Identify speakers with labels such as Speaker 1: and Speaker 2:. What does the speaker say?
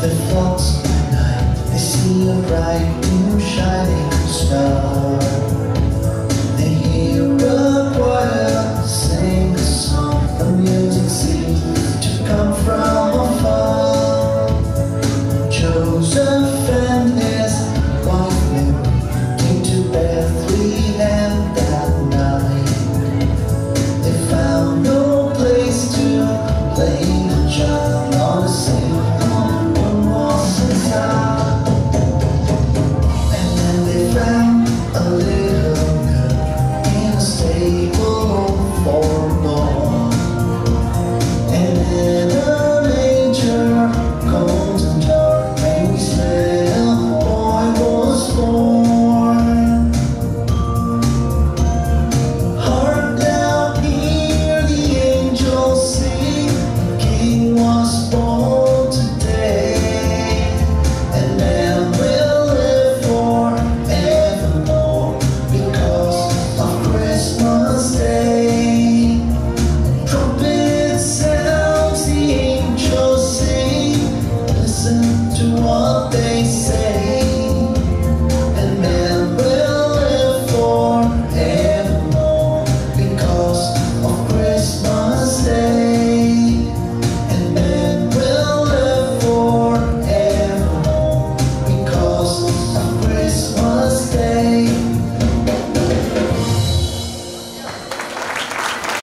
Speaker 1: the thoughts at night. They see a bright new shining star mantém sempre.